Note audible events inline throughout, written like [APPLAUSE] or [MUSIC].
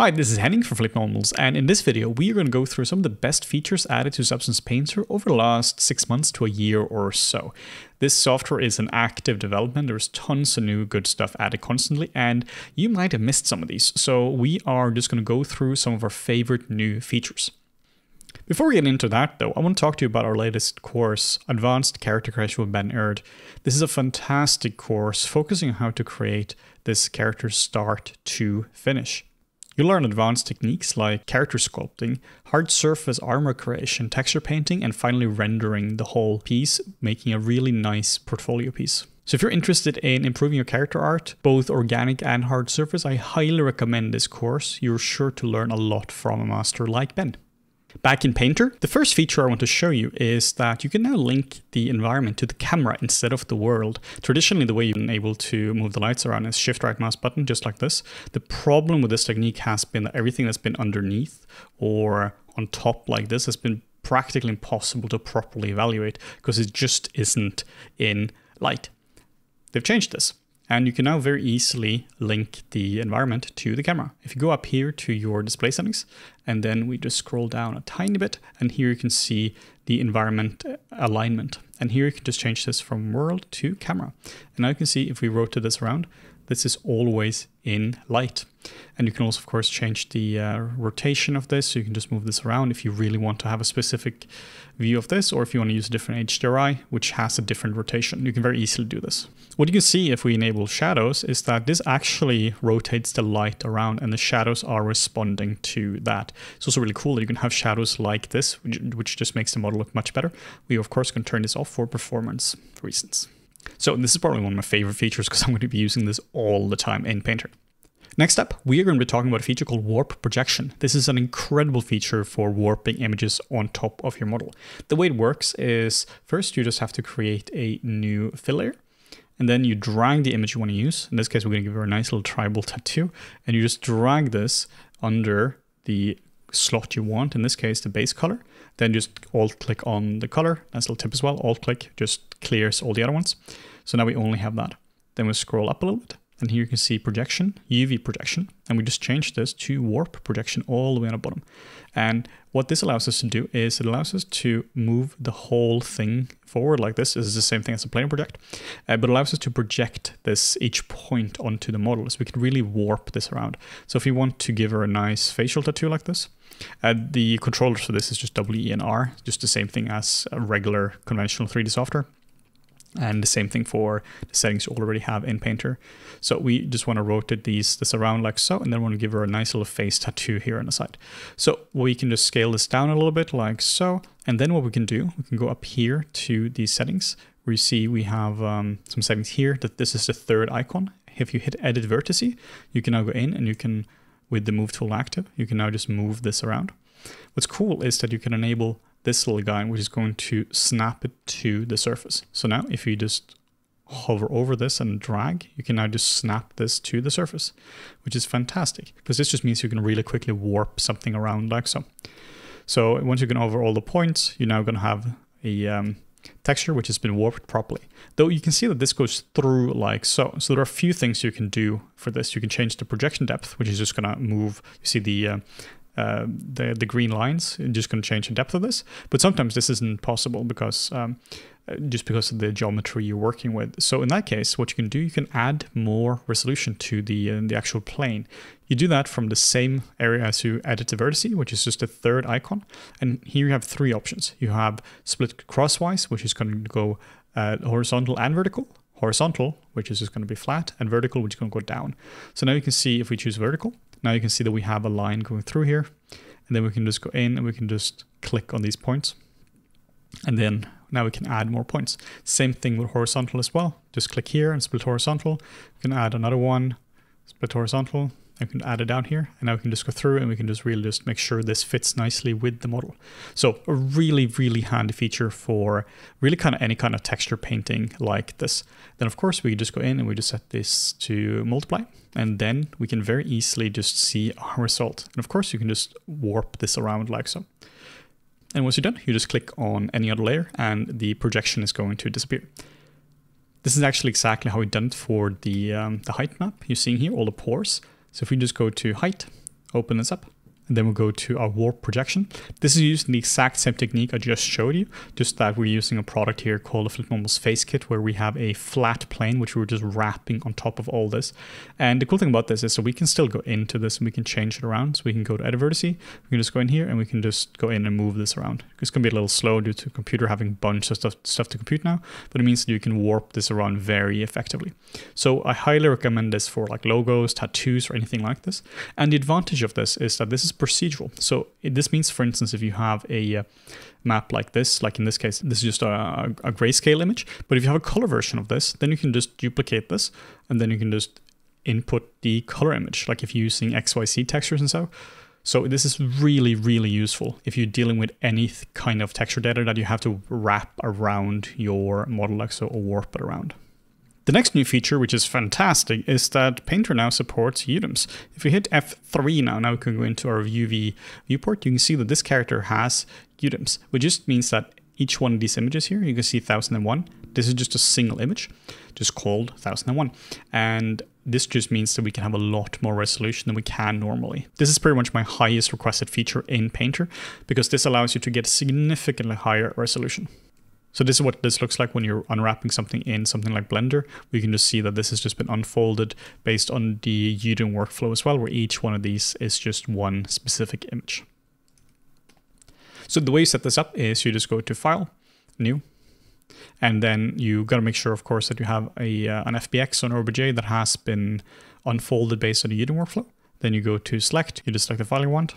Hi, this is Henning from FlippedNormals, and in this video we are going to go through some of the best features added to Substance Painter over the last six months to a year or so. This software is an active development, there's tons of new good stuff added constantly, and you might have missed some of these, so we are just going to go through some of our favorite new features. Before we get into that, though, I want to talk to you about our latest course, Advanced Character Creation with Ben Erdt. This is a fantastic course focusing on how to create this character start to finish. You learn advanced techniques like character sculpting, hard surface armor creation, texture painting, and finally rendering the whole piece, making a really nice portfolio piece. So if you're interested in improving your character art, both organic and hard surface, I highly recommend this course. You're sure to learn a lot from a master like Ben. Back in Painter, the first feature I want to show you is that you can now link the environment to the camera instead of the world. Traditionally, the way you've been able to move the lights around is shift right mouse button, just like this. The problem with this technique has been that everything that's been underneath or on top like this has been practically impossible to properly evaluate because it just isn't in light. They've changed this. And you can now very easily link the environment to the camera. If you go up here to your display settings, and then we just scroll down a tiny bit, and here you can see the environment uh, alignment. And here you can just change this from world to camera. And now you can see if we rotate this around, this is always in light. And you can also, of course, change the uh, rotation of this. So you can just move this around if you really want to have a specific view of this, or if you want to use a different HDRI, which has a different rotation. You can very easily do this. What you can see if we enable shadows is that this actually rotates the light around and the shadows are responding to that. It's also really cool that you can have shadows like this, which just makes the model look much better. We, of course, can turn this off for performance reasons. So this is probably one of my favorite features because I'm going to be using this all the time in Painter. Next up, we are going to be talking about a feature called Warp Projection. This is an incredible feature for warping images on top of your model. The way it works is first you just have to create a new fill layer and then you drag the image you want to use. In this case, we're going to give her a nice little tribal tattoo and you just drag this under the slot you want, in this case, the base color. Then just alt click on the color. Nice little tip as well. Alt click just clears all the other ones. So now we only have that. Then we scroll up a little bit. And here you can see projection, UV projection. And we just changed this to warp projection all the way on the bottom. And what this allows us to do is it allows us to move the whole thing forward like this. This is the same thing as a plane project, uh, but allows us to project this each point onto the model. So we can really warp this around. So if we want to give her a nice facial tattoo like this, uh, the controllers for this is just W, E, and R, just the same thing as a regular conventional 3D software. And the same thing for the settings you already have in Painter. So we just want to rotate these this around like so, and then we want to give her a nice little face tattoo here on the side. So we can just scale this down a little bit like so. And then what we can do, we can go up here to these settings where you see we have um, some settings here that this is the third icon. If you hit edit vertice, you can now go in and you can, with the move tool active, you can now just move this around. What's cool is that you can enable this little guy, which is going to snap it to the surface. So now if you just hover over this and drag, you can now just snap this to the surface, which is fantastic because this just means you can really quickly warp something around like so. So once you can over all the points, you're now going to have a um, texture which has been warped properly. Though you can see that this goes through like so. So there are a few things you can do for this. You can change the projection depth, which is just going to move. You see the uh, uh, the the green lines. You're just going to change the depth of this. But sometimes this isn't possible because um, uh, just because of the geometry you're working with. So in that case, what you can do, you can add more resolution to the uh, the actual plane. You do that from the same area as you edit the vertice, which is just the third icon. And here you have three options. You have split crosswise, which is going to go uh, horizontal and vertical. Horizontal, which is just going to be flat, and vertical, which is going to go down. So now you can see if we choose vertical, now you can see that we have a line going through here. And then we can just go in and we can just click on these points. And then now we can add more points. Same thing with horizontal as well. Just click here and split horizontal. We can add another one, split horizontal. I can add it down here and now we can just go through and we can just really just make sure this fits nicely with the model. So a really, really handy feature for really kind of any kind of texture painting like this. Then of course we just go in and we just set this to multiply and then we can very easily just see our result. And of course you can just warp this around like so. And once you're done, you just click on any other layer and the projection is going to disappear. This is actually exactly how we done it for the, um, the height map. You're seeing here all the pores. So if we just go to height, Open this up. And then we'll go to our warp projection. This is using the exact same technique I just showed you, just that we're using a product here called the FlippedNormals Face Kit, where we have a flat plane, which we're just wrapping on top of all this. And the cool thing about this is so we can still go into this and we can change it around. So we can go to Edit Vertice, we can just go in here and we can just go in and move this around. It's gonna be a little slow due to computer having a bunch of stuff, stuff to compute now, but it means that you can warp this around very effectively. So I highly recommend this for like logos, tattoos, or anything like this. And the advantage of this is that this is procedural. So this means, for instance, if you have a uh, map like this, like in this case, this is just a, a grayscale image. But if you have a color version of this, then you can just duplicate this and then you can just input the color image, like if you're using XYZ textures and so. So this is really, really useful if you're dealing with any kind of texture data that you have to wrap around your model like so or warp it around. The next new feature, which is fantastic, is that Painter now supports UDIMs. If we hit F3 now, now we can go into our UV viewport, you can see that this character has UDIMs, which just means that each one of these images here, you can see 1001. This is just a single image, just called 1001. And this just means that we can have a lot more resolution than we can normally. This is pretty much my highest requested feature in Painter, because this allows you to get significantly higher resolution. So this is what this looks like when you're unwrapping something in something like Blender. We can just see that this has just been unfolded based on the UDIM workflow as well, where each one of these is just one specific image. So the way you set this up is you just go to File, New, and then you got to make sure, of course, that you have a uh, an FBX or an OBJ that has been unfolded based on the UDIM workflow. Then you go to Select, you just select the file you want,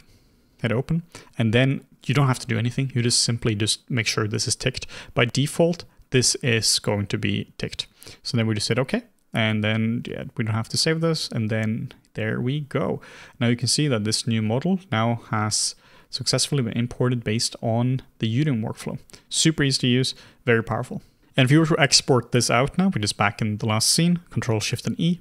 hit Open, and then you don't have to do anything. You just simply just make sure this is ticked. By default, this is going to be ticked. So then we just hit okay. And then yeah, we don't have to save this. And then there we go. Now you can see that this new model now has successfully been imported based on the UDIM workflow. Super easy to use, very powerful. And if you were to export this out now, we're just back in the last scene, Control Shift and E,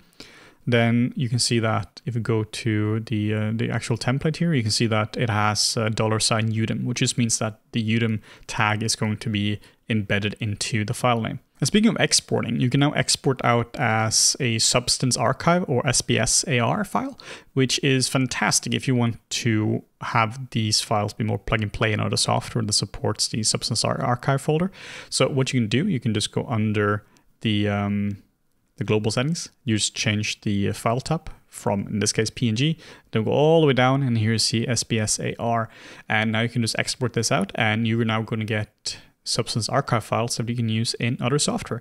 then you can see that if you go to the uh, the actual template here, you can see that it has a dollar sign UDIM, which just means that the UDIM tag is going to be embedded into the file name. And speaking of exporting, you can now export out as a Substance Archive or SBSAR file, which is fantastic if you want to have these files be more plug and play in other software that supports the Substance Archive folder. So what you can do, you can just go under the um, the global settings, you just change the uh, file type from, in this case, PNG, then go all the way down and here you see SBSAR. And now you can just export this out and you're now going to get Substance Archive files that you can use in other software.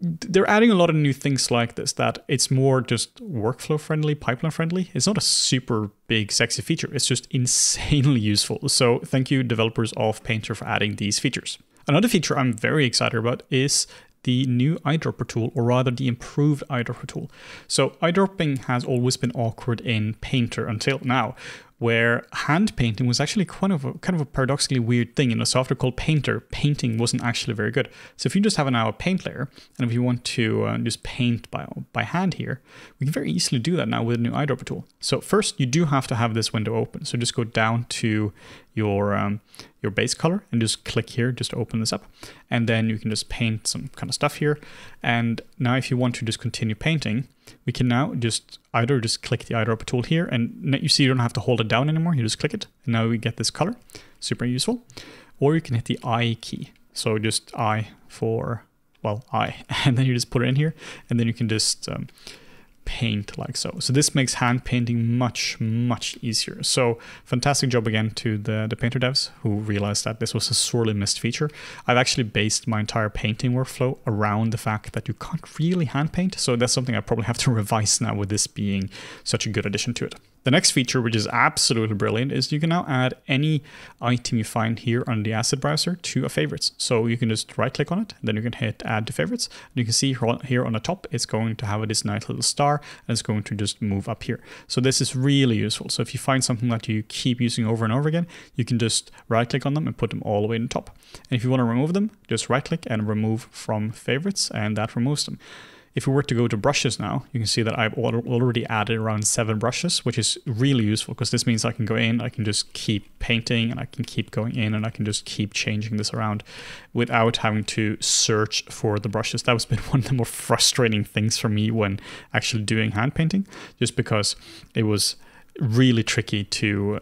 They're adding a lot of new things like this, that it's more just workflow friendly, pipeline friendly. It's not a super big, sexy feature. It's just [LAUGHS] insanely useful. So thank you developers of Painter for adding these features. Another feature I'm very excited about is the new eyedropper tool, or rather the improved eyedropper tool. So eyedropping has always been awkward in Painter until now, where hand painting was actually kind of a, kind of a paradoxically weird thing. In a software called Painter, painting wasn't actually very good. So if you just have now a paint layer, and if you want to uh, just paint by, by hand here, we can very easily do that now with a new eyedropper tool. So first, you do have to have this window open. So just go down to your um, your base color and just click here just open this up and then you can just paint some kind of stuff here and now if you want to just continue painting we can now just either just click the eyedropper tool here and you see you don't have to hold it down anymore you just click it and now we get this color super useful. Or you can hit the I key so just I for well I [LAUGHS] and then you just put it in here and then you can just um, paint like so. So this makes hand painting much, much easier. So fantastic job again to the, the painter devs who realized that this was a sorely missed feature. I've actually based my entire painting workflow around the fact that you can't really hand paint. So that's something I probably have to [LAUGHS] revise now with this being such a good addition to it. The next feature, which is absolutely brilliant, is you can now add any item you find here on the asset browser to a favorites. So you can just right click on it, then you can hit add to favorites. And you can see here on the top, it's going to have this nice little star and it's going to just move up here. So this is really useful. So if you find something that you keep using over and over again, you can just right click on them and put them all the way in the top. And if you want to remove them, just right click and remove from favorites and that removes them. If we were to go to brushes now, you can see that I've already added around seven brushes, which is really useful because this means I can go in, I can just keep painting and I can keep going in and I can just keep changing this around without having to search for the brushes. That was been [LAUGHS] one of the more frustrating things for me when actually doing hand painting, just because it was really tricky to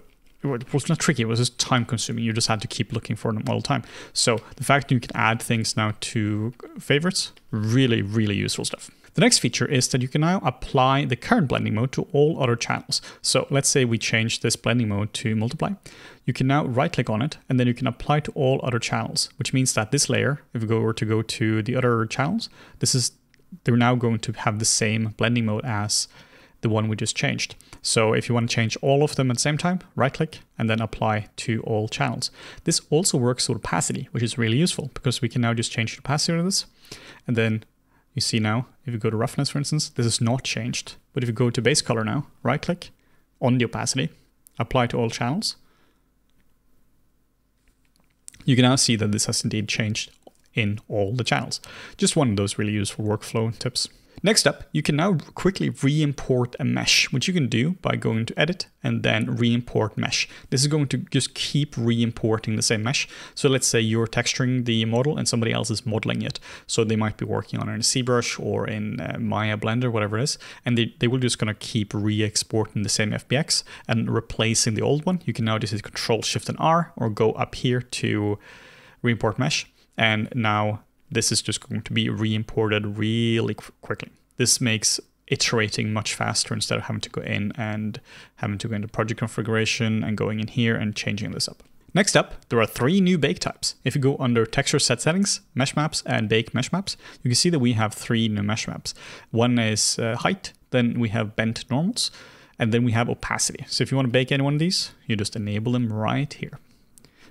it was not tricky, it was just time consuming. You just had to keep looking for them all the time. So the fact that you can add things now to favorites, really, really useful stuff. The next feature is that you can now apply the current blending mode to all other channels. So let's say we change this blending mode to multiply. You can now right click on it and then you can apply to all other channels, which means that this layer, if we go over to go to the other channels, this is they're now going to have the same blending mode as the one we just changed. So if you want to change all of them at the same time, right click and then apply to all channels. This also works with opacity, which is really useful because we can now just change the opacity of this. And then you see now, if you go to roughness, for instance, this is not changed. But if you go to base color now, right click on the opacity, apply to all channels, you can now see that this has indeed changed in all the channels. Just one of those really useful workflow tips. Next up, you can now quickly re-import a mesh, which you can do by going to edit and then re-import mesh. This is going to just keep re-importing the same mesh. So let's say you're texturing the model and somebody else is modeling it. So they might be working on it in ZBrush or in uh, Maya Blender, whatever it is. And they, they will just gonna keep re-exporting the same FBX and replacing the old one. You can now just hit Control Shift and R or go up here to re-import mesh. And now this is just going to be re-imported really qu quickly. This makes iterating much faster instead of having to go in and having to go into project configuration and going in here and changing this up. Next up, there are three new bake types. If you go under texture set settings, mesh maps and bake mesh maps, you can see that we have three new mesh maps. One is uh, height, then we have bent normals, and then we have opacity. So if you want to bake any one of these, you just enable them right here.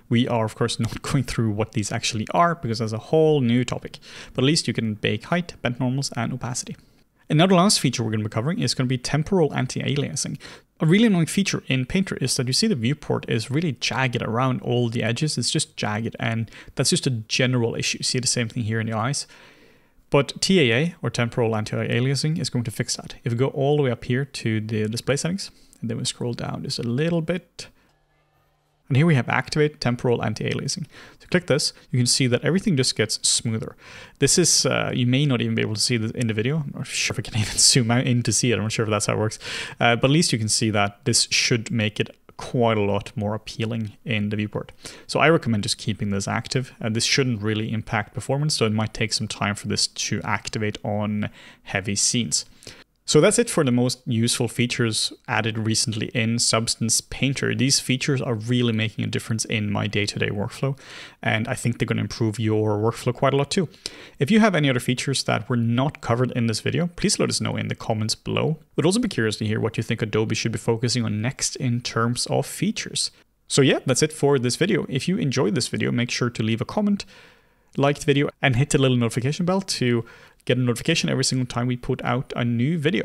We are, of course, [LAUGHS] not going through what these actually are because that's a whole new topic, but at least you can bake height, bent normals, and opacity. Another last feature we're going to be covering is going to be temporal anti-aliasing. A really annoying feature in Painter is that you see the viewport is really jagged around all the edges. It's just jagged, and that's just a general issue. See the same thing here in the eyes. But TAA, or temporal anti-aliasing, is going to fix that. If we go all the way up here to the display settings, and then we scroll down just a little bit, and here we have activate temporal anti-aliasing. So click this, you can see that everything just gets smoother. This is, uh, you may not even be able to see this in the video. I'm not sure if we can [LAUGHS] even zoom out in to see it. I'm not sure if that's how it works. Uh, but at least you can see that this should make it quite a lot more appealing in the viewport. So I recommend just keeping this active. And this shouldn't really impact performance, so it might take some time for this to activate on heavy scenes. So that's it for the most useful features added recently in Substance Painter. These features are really making a difference in my day-to-day -day workflow, and I think they're going to improve your workflow quite a lot too. If you have any other features that were not covered in this video, please let us know in the comments below. We'd also be curious to hear what you think Adobe should be focusing on next in terms of features. So yeah, that's it for this video. If you enjoyed this video, make sure to leave a comment, like the video, and hit the little notification bell to get a notification every single time we put out a new video.